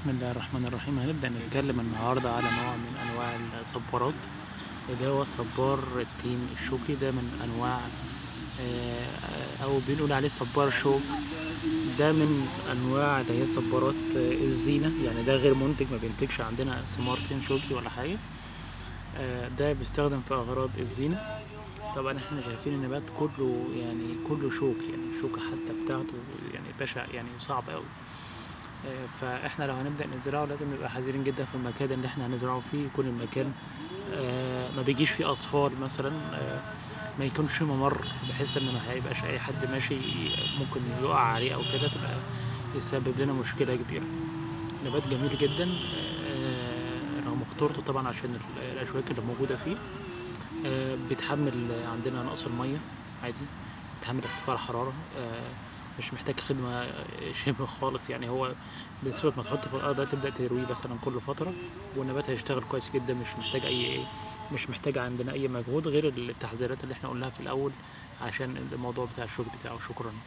بسم الله الرحمن الرحيم. هنبدأ نتكلم النهاردة على نوع من أنواع الصبارات اللي هو صبار التين الشوكي. ده من أنواع آه، أو بنقول عليه صبار شوك ده من أنواع اللي هي صبارات الزينة. يعني ده غير منتج ما بينتجش عندنا ثمار تين شوكي ولا حاجة. آه، ده بيستخدم في أغراض الزينة. طبعا إحنا شايفين النبات كله يعني كله شوك. يعني الشوكة حتى بتاعته يعني بشع يعني صعب أوي. فإحنا لو هنبدأ نزرعه لازم نبقى حذرين جدا في المكان اللي إحنا هنزرعه فيه يكون المكان آه، ما بيجيش فيه أطفال مثلا آه، ما يكونش ممر بحيث إن ما هيبقاش أي حد ماشي ممكن يقع عليه أو كده تبقى يسبب لنا مشكلة كبيرة. نبات جميل جدا آه، رغم خطورته طبعا عشان ال- الأشواك اللي موجودة فيه آه، بيتحمل عندنا نقص المية عادي بيتحمل ارتفاع الحرارة آه، مش محتاج خدمة شبه خالص. يعني هو بنسبة ما تحطه في الأرض تبدأ ترويه مثلا كل فترة والنبات هيشتغل كويس جدا مش محتاج أي مش محتاج عندنا أي مجهود غير التحذيرات اللي إحنا قلناها في الأول عشان الموضوع بتاع الشغل بتاعه. شكرا.